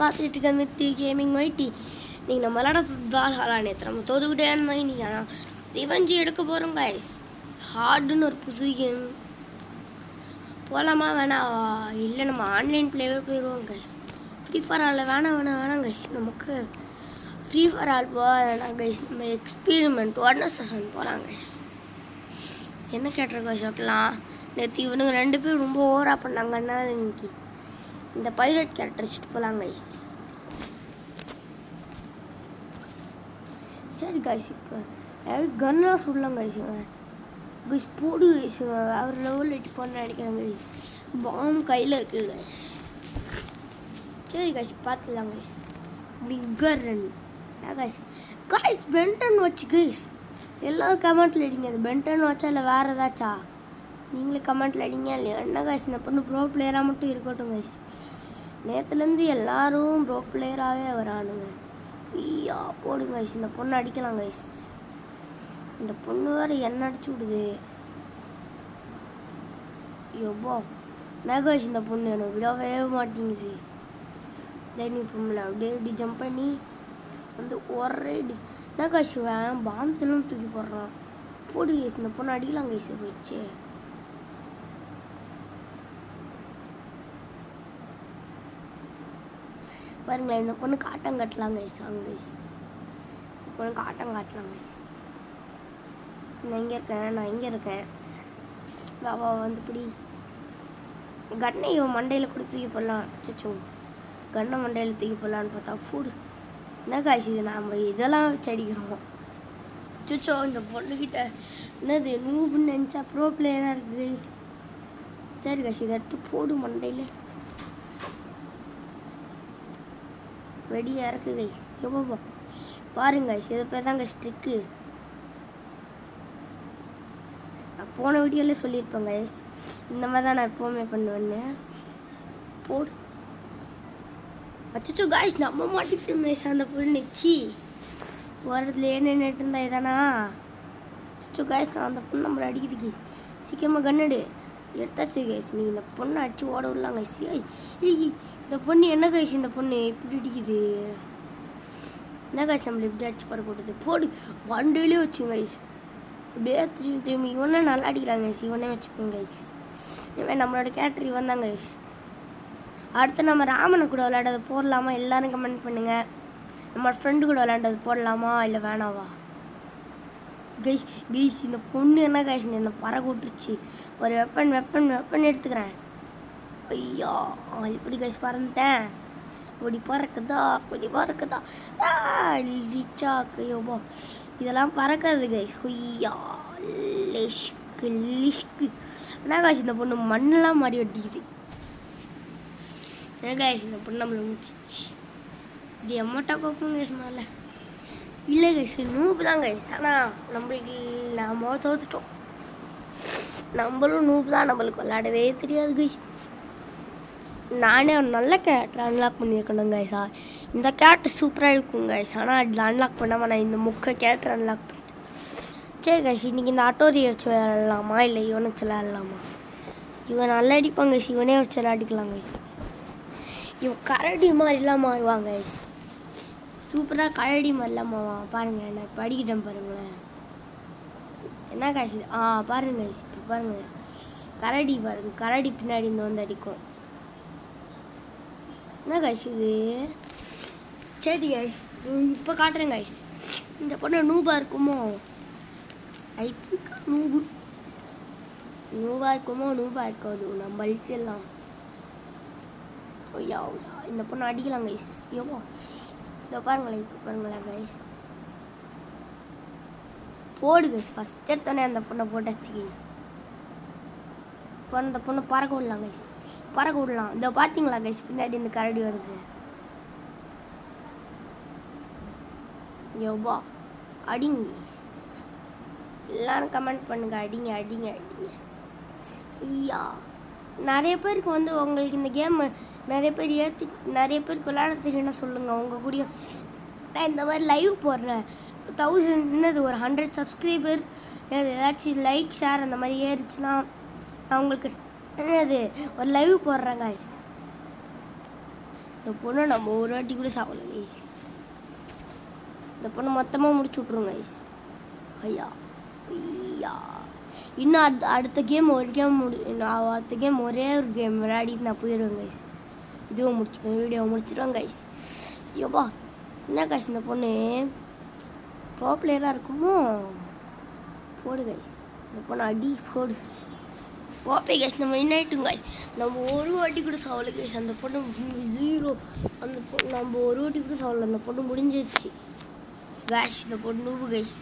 பார்த்துக்கிட்டு இருக்க மித்தி gaming mighty. நீங்கள் நம்ம விளாட பால் ஹாலா நேற்று நம்ம தோதுக்கிட்டே இருந்தோம் இன்னைக்கு. ஆனால் ரிவெஞ்சு எடுக்க போகிறோம் கைஸ் ஹார்டுன்னு ஒரு புது கேம் போகலாமா வேணாவா? இல்லை நம்ம ஆன்லைன் பிளேவே போயிடுவோம் கைஸ் ஃப்ரீ ஃபயர் ஆளில் வேணாம் வேணாம் வேணாம் கைஸ் நமக்கு ஃப்ரீ ஃபயர் ஆள் போக வேணாம் கைஸ் நம்ம எக்ஸ்பீரிமெண்ட் ஒன் செஷன் போகலாம் கைஸ் என்ன கேட்டிருக்கோம் ஷோக்கெலாம் நேற்று இவனுங்க ரெண்டு பேரும் ரொம்ப ஓவராக பண்ணாங்கன்னா இன்னைக்கு இந்த பைலட் கேரக்டர் வச்சுட்டு போகலாம் கைஸ் சரி கைஸ் இப்போ கன்லாம் சுடலாம் கைஸ் இவன். கைஸ் போடு கைஸ் இவன். வேறு லெவலில் எட்டி பண்ண நினைக்கிறேன் கைஸ் பாம் கையில் இருக்குது கைஸ் சரி கைஸ் பார்த்துலாம் guys bigger run guys guys பென்டன் வச்சு கைஸ் எல்லோரும் கமெண்ட்டில் அடிங்க. அது பென்டன் வச்சா இல்லை வேறு ஏதாச்சா? நீங்களே கமெண்ட்டில் அடிங்க. இல்லையா? என்ன கைஸ் இந்த பொண்ணு ப்ரோ பிளேயராக மட்டும் இருக்கட்டும் கைஸ் நேற்றுலேருந்து எல்லாரும் ப்ரோ பிளேயராகவே வரானுங்க. ஐயா போடுங்க ஐஸ் இந்த பொண்ணு அடிக்கலாம் கைஸ் இந்த பொண்ணு வேறு என்ன அடிச்சு விடுது? எவ்வளோ என்ன இந்த பொண்ணு? எனக்கு விடவே மாட்டேங்குது. தண்ணி பொண்ணு அப்படியே இப்படி ஜம்ப் பண்ணி வந்து ஒரே டி என்ன கைஸ் வேன் தூக்கி போடுறான். போடு கைஸ் இந்த பொண்ணு அடிக்கலாம் கைஸ் போயிடுச்சு. பாருங்களேன் இந்த பொண்ணு காட்டம் காட்டலாம் கைஸ் வாங்க கைஸ் இந்த பொண்ணு காட்டம் காட்டலாம் கைஸ் நான் இங்கே இருக்கேன் நான் இங்கே இருக்கேன். பாபா வந்து பிடி கண்ணை இவன் மண்டையில் கூட தூக்கி போடலாம். சச்சோ கண்ணை மண்டையில் தூக்கி போடலான்னு பார்த்தா ஃபுட். என்ன காய்ச்சி இது? நாம் இதெல்லாம் வச்சு அடிக்கிறோம். சுச்சோ இந்த பொண்ணுக்கிட்ட என்னது நூபுன்னு நினச்சா ப்ரோ பிளேயராக இருக்குது கைஸ் சரி காய்ச்சி இதை எடுத்து போடு மண்டையில். வெடியா இறக்கு கைஸ் எவ்வளோ பாருங்க கைஸ் இதை பேர் தான் கைஸ் ட்ரிக்கு நான் போன வீடியோவில் சொல்லியிருப்பேன் கைஸ் இந்த மாதிரி தான் நான் எப்போவுமே பண்ணுவேன்னு. போடு. அச்சோ காய்ஸ் நம்ம மாட்டிக்கிட்டோம் கைஸ் அந்த பொண்ணு சி ஓரத்தில் ஏன் நின்றுட்டு இருந்தா இதானா? அச்சோ காய்ஸ் நான் அந்த பொண்ணு நம்மளை அடிக்குது கைஸ் சீக்கிரமாக கண்ணடு எடுத்தாச்சு கைஸ் நீங்கள் இந்த பொண்ணை அடிச்சு ஓட விடலாம் கைஸ் இந்த பொண்ணு என்ன கைஸ் இந்த பொண்ணு இப்படி அடிக்குது என்ன கைஸ் நம்மளை இப்படி அடிச்சு பட போட்டது போடு. வண்டியிலே வச்சுங்க கைஸ் அப்படியே திரும்பி திரும்பி. இவனே நல்லா அடிக்கிறாங்க கைஸ் இவனே வச்சுக்கோங்க கைஸ் இவன் நம்மளோட கேரக்டர் இவன் தான் கைஸ் அடுத்து நம்ம ராமனை கூட விளையாடுறது போடலாமா? எல்லாரும் கமெண்ட் பண்ணுங்க. நம்ம ஃப்ரெண்டு கூட விளையாண்டது போடலாமா? இல்லை வேணாவா? கைஸ் கைஸ் இந்த பொண்ணு என்ன கைஸ் என்ன பறக்க விட்டுருச்சு. ஒரு வெப்பன் வெப்பன் வெப்பன் எடுத்துக்கிறேன். ஐயா எப்படி இப்படி கைஸ் பறந்துட்டேன் இப்படி பறக்குதா இப்படி பறக்குதா. லிச்சாக்கு இதெல்லாம் பறக்காது கைஸ் ஹொய்யா லிஷ்கு லிஷ்கு என்ன காய்ச்சி இந்த பொண்ணு மண்ணெல்லாம் மாறி வெட்டிக்குது. என்ன காய்ச்சி இந்த பொண்ணு நம்மளை முடிச்சிச்சு இது எம்மட்டா பார்ப்போம் கைஸ் மேலே இல்லை கைஸ் நூப்பு தான் கைஸ் ஆனால் நம்மளுக்கு நாம தோத்துட்டோம். நம்மளும் நூப்பு தான் நம்மளுக்கு விளையாடவே தெரியாது கைஸ் நானே ஒரு நல்ல கேரக்டர் அன்லாக் பண்ணியிருக்கணும் கைஸா இந்த கேரக்டர் சூப்பராக இருக்கும் கைஸ் ஆனால் அதில் அன்லாக் பண்ணாமல் நான் இந்த முக்க கேரக்டர் அன்லாக் பண்ணிட்டேன் சரி கைஸ் இன்றைக்கி இந்த ஆட்டோரியை வச்சு விளையாடலாமா? இல்லை இவனை வச்சு விளையாடலாமா? இவன் நல்லா அடிப்பாங்க கைஸ் இவனே வச்சு விளையாடிக்கலாம் கைஸ் இவன் கரடி மாதிரிலாம் மாறுவாங்க கைஸ் சூப்பராக கரடி மாதிரிலாம் மாவான் பாருங்கள் நான் இப்போ அடிக்கிட்டேன் பாருங்களேன். என்ன கைஸ் ஆ பாருங்க கைஸ் இப்போ பாருங்கள் கரடி பாருங்க. கரடி பின்னாடி இருந்து வந்து அடிக்கும். என்ன கைஸ் இது? சரி கைஸ் இப்போ காட்டுறேன் கைஸ் இந்த பொண்ணு நூபா இருக்குமோ? I think நூபு. நூபா இருக்குமோ? நூபா இருக்காது. நம்ம அழிச்சிடலாம் ஐயா ஐயா, இந்த பொண்ணு அடிக்கலாம் கைஸ் எவ்வளோ? இதோ பாருங்களேன் இப்போ பாருங்களேன் கைஸ் போடு கைஸ் ஃபஸ்ட் எடுத்தோடனே அந்த பொண்ணை போட்டாச்சு கைஸ் இப்போ அந்த பொண்ணை பறக்க விடலாம் கைஸ் பறக்க விடலாம் இதோ பார்த்தீங்களா கைஸ் பின்னாடி இந்த கரடி வருது. யோபா அடிங்க எல்லாரும் கமெண்ட் பண்ணுங்க. அடிங்க அடிங்க அடிங்க. ஐயா நிறைய பேருக்கு வந்து உங்களுக்கு இந்த கேம் நிறைய பேர் ஏற்றி நிறைய பேருக்கு விளையாட தெரியும்னா சொல்லுங்கள் உங்கள் கூடிய நான் இந்த மாதிரி லைவ் போடுறேன். தௌசண்ட் என்னது ஒரு ஹண்ட்ரட் சப்ஸ்கிரைபர் ஏதாச்சும் லைக் ஷேர் அந்த மாதிரி ஏறிச்சுன்னா அவங்களுக்கு அது என்னது ஒரு லைவ் போடுறேன் guys. இந்த பொண்ணை நம்ம ஒரு வாட்டி கூட சாவல கைஸ் இந்த பொண்ணை மொத்தமாக முடிச்சு விட்ருங்க ஐஸ் ஐயா ஐயா. இன்னும் அடுத்த அடுத்த கேம் ஒரு கேம் முடி நான் அடுத்த கேம் ஒரே ஒரு கேம் விளையாடிட்டு நான் போயிடுவேன் கைஸ் இதுவும் முடிச்சுப்பேன் வீடியோ முடிச்சிடுவேன் கைஸ் ஐயோப்பா என்ன கைஸ் இந்த பொண்ணு? ப்ரோ பிளேயராக இருக்குமோ? போடு கைஸ் இந்த பொண்ணு அடி போடு. ஓகே கேஸ் நம்ம நைட்டும் காய்ஸ் நம்ம ஒரு வாட்டி கூட சாவல கேஸ் அந்த பொண்ணு ஜீரோ அந்த பொண்ணு நம்ம ஒரு வாட்டி கூட சாவல அந்த பொண்ணு முடிஞ்சிருச்சு வேஷ் இந்த பொண்ணு நூபு கைஸ்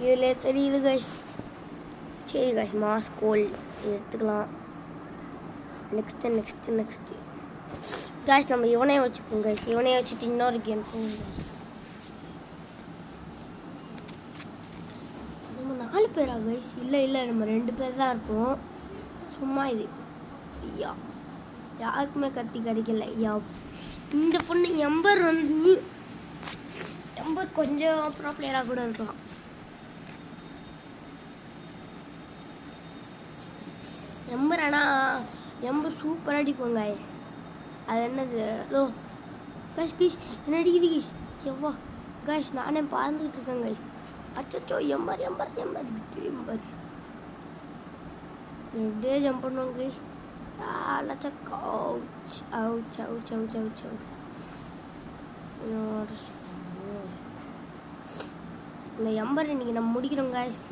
இதில் தெரியுது கைஸ் சரி கைஸ் மாஸ் கோல் எடுத்துக்கலாம் நெக்ஸ்ட்டு நெக்ஸ்ட்டு நெக்ஸ்ட்டு கைஸ் நம்ம இவனே வச்சுப்போம் கைஸ் இவனே வச்சுட்டு இன்னொரு கேம் போகும் கைஸ் நம்ம நாலு பேரா கைஸ் இல்லை இல்லை நம்ம ரெண்டு பேர் தான் இருக்கோம் சும்மா இது. ஐயா. யாருக்குமே கத்தி கிடைக்கல ஐயா. இந்த பொண்ணு எம்பர் வந்து எம்பர் கொஞ்சம் ப்ரோ பிளேயராக கூட இருக்கலாம். எம்பர் ஆனால் எம்பர் சூப்பராக அடிப்போம் கைஸ் அது என்னது? ஹலோ கைஸ் கைஸ் என்ன அடிக்குது கைஸ் எவ்வா. கைஸ் நானே பார்த்துக்கிட்டு இருக்கேன் கைஸ் அச்சோ எம்பர் எம்பர் எம்பர் விட்டு எம்பர் எப்படியே ஜம்ப் பண்ணுவோம் guys லட்சக் ouch ouch ouch ouch ouch ouch இந்த எம்பர் இன்னைக்கு நம்ம முடிக்கிறோம் காய்ஸ்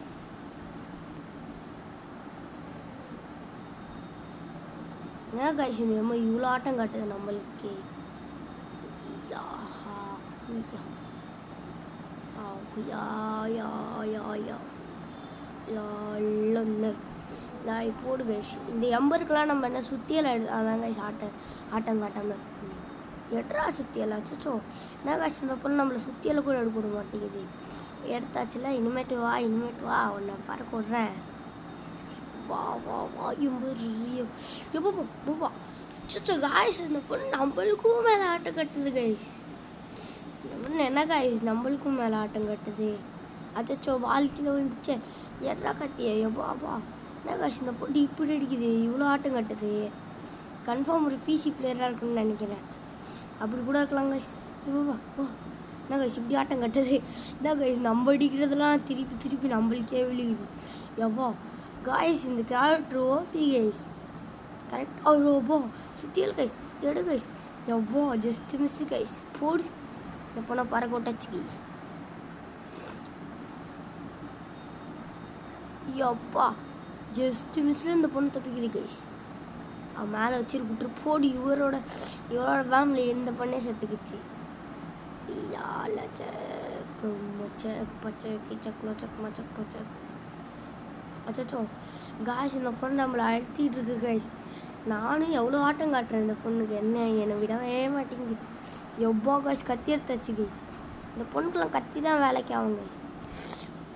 ஏன் கைஸ் இந்த எம்ம இவ்வளோ ஆட்டம் காட்டுது நம்மளுக்கு? யாஹா உய்யா. ஆ, யா யா யா யா யா இல்ல, இல்ல. நான் போடு கைஸ் இந்த எம்பருக்கெல்லாம் நம்ம என்ன சுத்தியலை எடுத்து அதான் கைஸ் ஆட்டம் ஆட்டம் காட்டாமல் எட்ரா சுத்தியலை? அச்சோ என்ன கைஸ் இந்த பொண்ணு நம்மளை சுத்தியலை கூட எடுக்க விட மாட்டேங்குது. எடுத்தாச்சுல இனிமேட்டு வா இனிமேட்டு வா உன்னை பறக்க விட்றேன். வா வா வா எம்பரு எப்போ சுச்சோ காய்ஸ் இந்த பொண்ணு நம்மளுக்கும் மேலே ஆட்டம் கட்டுது கைஸ் என்ன காய்ஸ் நம்மளுக்கும் மேலே ஆட்டம் கட்டுது. அச்சோ வாழ்க்கையில் விழுந்துச்சே எட்ரா கத்தியா எப்பாப்பா என்ன காய்ஸ் இந்த பொட்டி இப்படி அடிக்குது? இவ்வளோ ஆட்டம் கட்டுது. கன்ஃபார்ம் ஒரு பிசி பிளேயராக இருக்குன்னு நினைக்கிறேன். அப்படி கூட இருக்கலாம் காய்ஸ் எப்பாப்பா ஓ என்ன கைஸ் இப்படி ஆட்டம் கட்டுது? என்ன காய்ஸ் நம்ம அடிக்கிறதெல்லாம் திருப்பி திருப்பி நம்மளுக்கே விழுகுது. எவ்வளோ காய்ஸ் இந்த கேரக்டர் ஓபி கைஸ் கரெக்ட் ஐயோப்போ சுத்தியல் கைஸ் எடு கைஸ் எவ்வளோ ஜஸ்ட் மிஸ் கைஸ் போடு. இந்த பொண்ணை பறக்க விட்டாச்சு. யப்பா ஜஸ்ட் மிஸ்ல இந்த பொண்ணு தப்பிக்குது கைஸ் அவன் மேலே வச்சிருக்கிட்டு போடு இவரோட இவரோட ஃபேமிலி இந்த பொண்ணே செத்துக்குச்சு. அச்சோ காய்ஸ் இந்த பொண்ணு நம்மளை அழுத்திட்டு இருக்கு கைஸ் நானும் எவ்வளோ ஆட்டம் காட்டுறேன் இந்த பொண்ணுக்கு. என்ன என்னை விடவே மாட்டேங்குது. எவ்வளோ காய்ஸ் கத்தி எடுத்தாச்சு கைஸ் இந்த பொண்ணுக்கெல்லாம் கத்தி தான் வேலைக்கு ஆகும் கைஸ்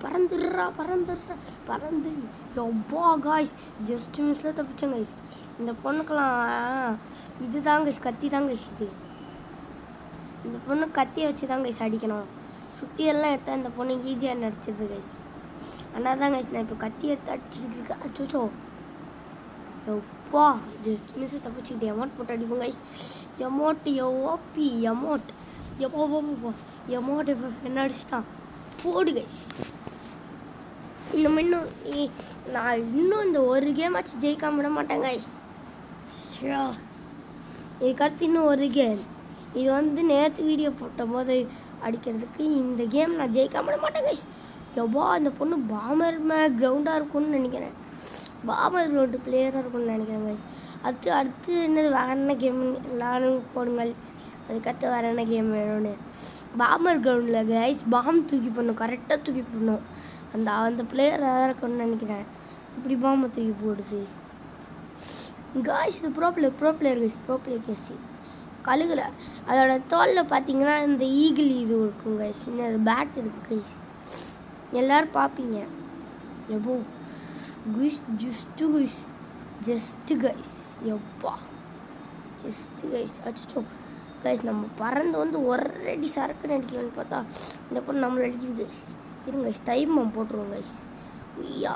பறந்துடுறா பறந்துடுறா பறந்து. எவ்வளோ காய்ஸ் ஜஸ்ட் மிஸ்ல தப்பிச்சேன் கைஸ் இந்த பொண்ணுக்கெல்லாம் இதுதான் கைஸ் கத்தி தான் கைஸ் இது. இந்த பொண்ணு கத்தியை வச்சு தான் கைஸ் அடிக்கணும். சுற்றியெல்லாம் எல்லாம் எடுத்தா இந்த பொண்ணு ஈஸியாக நடிச்சது கைஸ் ஆனால் தான் கைஸ் நான் இப்போ கத்தி எடுத்து அடிச்சுக்கிட்டு இருக்கேன். அச்சோச்சோ. அப்பா ஜஸ்ட் மிஸ் தப்பிச்சுக்கிட்டு எமௌண்ட் போட்டு அடிப்போம் கைஸ் எமௌண்ட் ஓபி எமௌண்ட் எப்போ போ எமௌண்ட் இப்போ என்ன அடிச்சிட்டான் போடு கைஸ் இன்னும் இன்னும் இ- நான் இன்னும் இந்த ஒரு கேம் ஆச்சு ஜெயிக்காம விட மாட்டேன் கைஸ் இதுக்கடுத்து இன்னும் ஒரு கேம் இது வந்து நேற்று வீடியோ போட்ட போது அடிக்கிறதுக்கு இந்த கேம் நான் ஜெயிக்காம விட மாட்டேன் கைஸ் எவ்வளோ அந்த பொண்ணு பாமர் மே கிரவுண்டாக இருக்கும்னு நினைக்கிறேன் பாமர் ரோடு பிளேயராக இருக்கும்னு நினைக்கிறேன் கைஸ் அடுத்து அடுத்து என்னது? வேற என்ன கேம் எல்லாரும் போடுங்கள் அதுக்கடுத்து வேற என்ன கேம் வேணும்னு. பாமர் கிரவுண்டில் கைஸ் பாம் தூக்கி போடணும். கரெக்டாக தூக்கி போடணும். அந்த அந்த பிளேயர் தான் இருக்கும்னு நினைக்கிறேன். இப்படி பாம்பை தூக்கி போடுது. காய்ஸ் இது pro player pro player guys pro player கேசி கழுகில். அதோட தோலில் பார்த்தீங்கன்னா இந்த ஈகிள் இது இருக்கும் கைஸ் இந்த பேட் இருக்குது கைஸ் எல்லோரும் பார்ப்பீங்க எப்போ quiz just quiz just guys எப்பா ஜஸ்ட்டு கைஸ் அச்சோ கைஸ் நம்ம பறந்து வந்து ஒரடி சரக்குன்னு சரக்கு அடிக்கலாம்னு பார்த்தா இந்த பொண்ணு நம்மளை அடிக்குது கைஸ் இருங்க கைஸ் டைம் போட்டுருவோம் கைஸ் ஐயா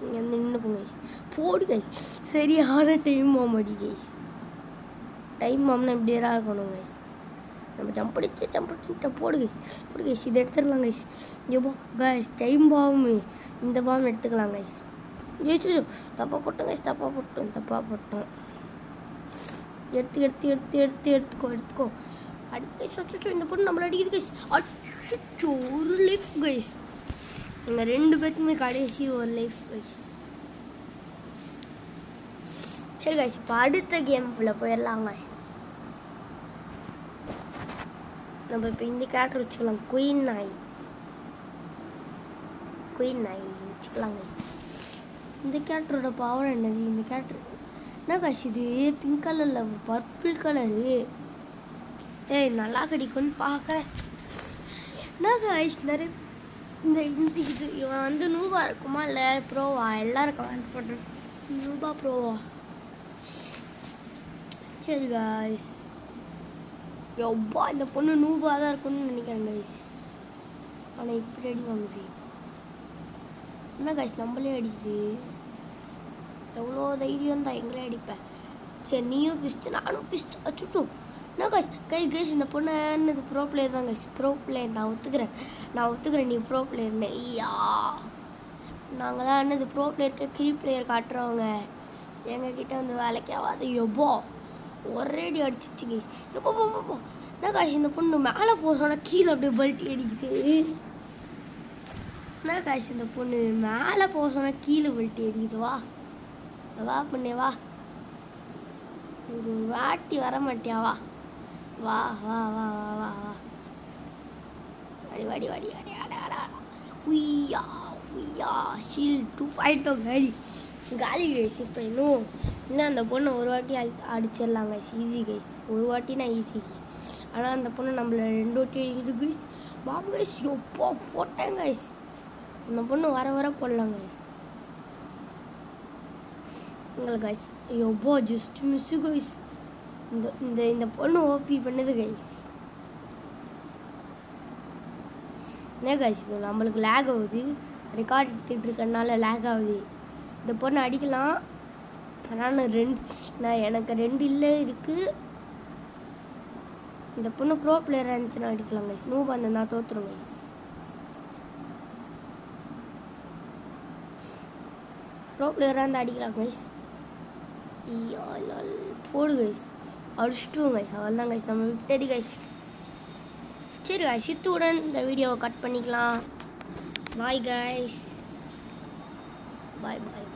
இங்கே வந்து நின்று போங்க கைஸ் போடு கைஸ் சரியான டைம் அடி கைஸ் டைம் மாம்னா இப்படியே இருக்கணும் கைஸ் நம்ம ஜம்ப் அடிச்சு ஜம்ப் அடிச்சு போடு கைஸ் போடு கைஸ் இதை எடுத்துடலாம் கைஸ் ஐயோ கைஸ் டைம் பாம் இந்த பாம் எடுத்துக்கலாம் கைஸ் ஜெயிச்சு தப்பாக போட்டோம் கைஸ் தப்பாக போட்டோம் தப்பாக போட்டோம் எடுத்து எடுத்து எடுத்து எடுத்து எடுத்துக்கோ எடுத்துக்கோ அடி கைஸ் அச்சோ இந்த பொண்ணு நம்மளை அடிக்குது கைஸ் அச்சோ ஒரு லைஃப் கைஸ் எங்கள் ரெண்டு பேருக்குமே கடைசி ஒரு லைஃப் கைஸ் சரி கைஸ் இப்போ அடுத்த கேம்குள்ளே போயிடலாம் கைஸ் நம்ம இப்போ இந்த கேரக்டர் வச்சுக்கலாம் குயின் நாய் குயின் நாய் வச்சுக்கலாம் கைஸ் இந்த கேரக்டரோட பவர் என்னது? இந்த கேரக்டர் என்ன காசு இது? பிங்க் கலரில் பர்பிள் கலரு ஏய் நல்லா கிடைக்கும்னு பார்க்குறேன் என்ன கைஸ் நிறைய இந்த இந்த இது இவன் வந்து நூபா இருக்குமா இல்லை ப்ரோவா? எல்லாம் கமெண்ட் பண்ணுறேன் நூபா ப்ரோவா? சரி காய்ஸ் எவ்வா இந்த பொண்ணு நூபா தான் இருக்கும்னு நினைக்கிறேன் கைஸ் ஆனால் இப்படி அடி வாங்குது. என்ன கைஸ் நம்மளே அடிக்குது. எவ்வளோ தைரியம் தான் எங்களே அடிப்பேன். சரி நீயும் பிஸ்ட்டு நானும் ஃபிஸ்ட் அச்சுட்டும் என்ன கைஸ் கை கைஸ் இந்த பொண்ணு என்னது? ப்ரோ பிளேயர் தான் கைஸ் ப்ரோ பிளேயர் நான் ஒத்துக்கிறேன். நான் ஒத்துக்கிறேன். நீ ப்ரோ பிளேயர்னு ஐயா. நாங்களாம் என்னது? ப்ரோ பிளேயருக்கு கிரி பிளேயர் காட்டுறவங்க. எங்ககிட்ட வந்து வேலைக்கு ஆகாது எவ்வளோ ஒரேடி அடிச்சிச்சு கைஸ் எப்போ போ போ, போ என்ன காசு இந்த பொண்ணு மேலே போக கீழே அப்படியே பல்ட்டி அடிக்குது. என்ன காசு இந்த பொண்ணு மேலே போக கீழே பல்ட்டி அடிக்குது. வா பொண்ணே வா. ஒரு வாட்டி வர மாட்டியா வா வா வா வா வா வா. வா வாடி வாடி வாடி வாடி ஆடா உய்யா உய்யா ஷீல் டூ பாயிட்டோம் காலி காலி கைஸ் இப்போ இன்னும் இன்னும் அந்த பொண்ணை ஒரு வாட்டி அடி அடிச்சிடலாம் கைஸ் ஈஸி கைஸ் ஒரு வாட்டினா ஈஸி கைஸ் ஆனால் அந்த பொண்ணு நம்மள ரெண்டு வாட்டி அடிக்குது கைஸ் பாபு கைஸ் எப்போ போட்டேன் கைஸ் அந்த பொண்ணு வர வர போடலாம் கைஸ் உங்களுக்கு கைஸ் எவ்வளோ ஜஸ்ட் மிஸ்ஸு கைஸ் இந்த இந்த இந்த பொண்ணு ஓபி பண்ணுது கைஸ் என்ன கைஸ் இது நம்மளுக்கு லேக் ஆகுது. ரெக்கார்ட் எடுத்துகிட்டு இருக்கறனால லேக் ஆகுது. இந்த பொண்ணு அடிக்கலாம். ஆனால் நான் ரெண்டு நான் எனக்கு ரெண்டு இல்லை இருக்குது இந்த பொண்ணு ப்ரோ பிளேயராக இருந்துச்சுன்னா அடிக்கலாம் கைஸ் நூ அந்த தோற்றுரும் கைஸ் ப்ரோ பிளேயராக இருந்தால் அடிக்கலாம் கைஸ் போடு கைஸ் அடிச்சிட்டுவோம் கைஸ் அவள் தான் கைஸ் நம்ம விக்டரி கைஸ் சரி கைஸ் இத்துடன் இந்த வீடியோவை கட் பண்ணிக்கலாம். பாய் கைஸ் பாய் பாய்